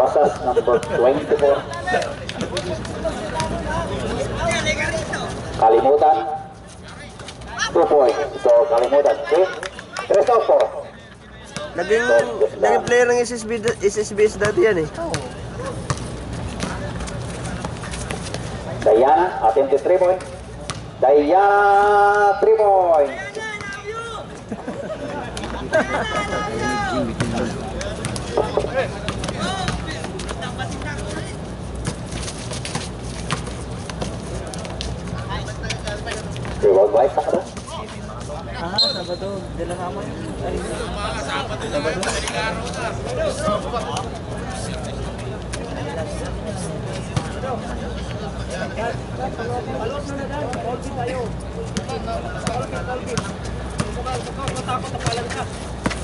Rosas, number 24. Kalimutan. 2 points. So, kalimutan. 3. 3 off 4. Naging, naging player ng SSB, da- SSBS dati yan eh. Diana, attempted 3 points. Diana, 3 points. Reward by Sakura. Ah, Sabado. Dala nga mo. Ay,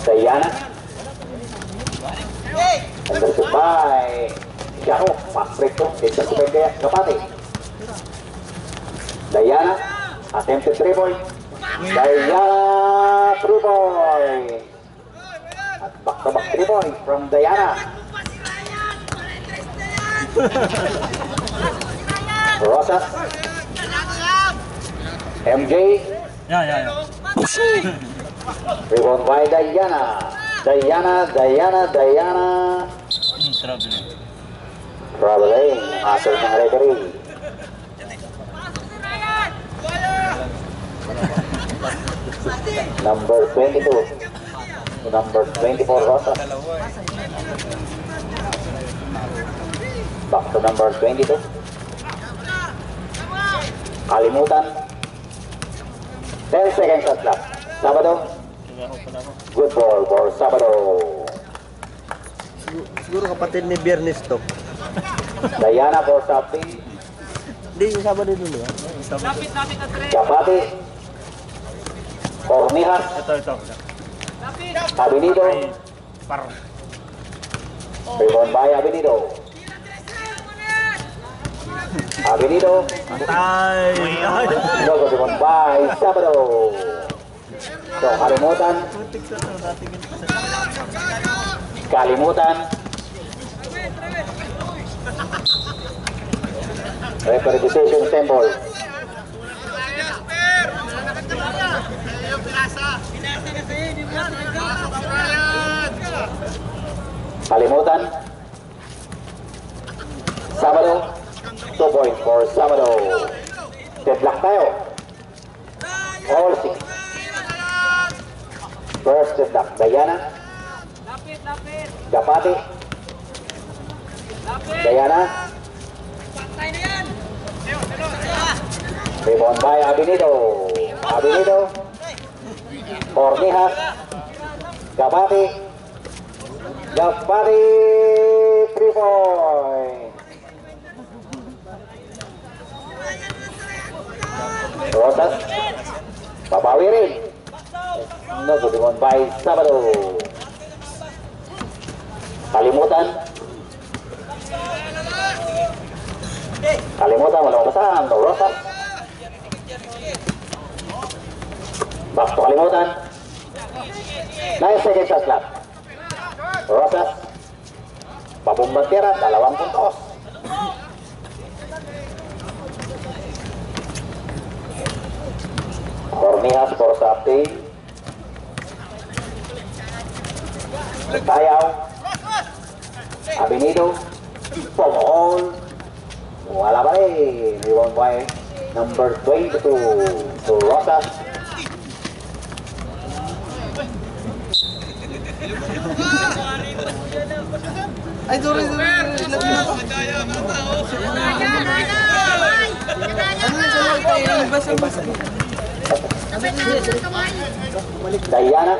Diana. Understood by Yaro. Pass break to. Dito sa Kapati. Diana. Attempted 3 point. Diana 3 point. At back to back 3 point from Diana. Rosas. MJ. yeah, yeah, yeah. Rebound by Diana. Diana, Diana, Diana. Hmm, trouble. Traveling, asal ng referee. Number 22. Number 24, Rosa. Back to number 22. Kalimutan. 10 seconds at last. Sabado. Good ball for Sabado. Siguro, kapatid ni Biernes to. Diana for something. Hindi, yung Sabado dun, ba? Chapati. hormiga, Aveniro, Bombay Aveniro, Aveniro, luego de Bombay, Sabro, Kalimutan, Kalimutan, Representation Symbol. Kalimutan. Sabado. 2 points for Sabado. Deadlock tayo. All six. First deadlock. Diana. Gapati. Diana. Rebound by Abinido. Abinido. Cornijas. Gapati. Gapati. Jafari three point. Rotas. Bapak Wirin. Nggak good one Sabado. Kalimutan. Kalimutan melakukan kesalahan. Rotas. Bakso Kalimutan. Nice second shot lap rosas, pabumbatera, dalawang puntos. Kornihas Borsati, Tayaw, Abinido, Pomol, Wala ba rin, number 22 to Rosas, Diana.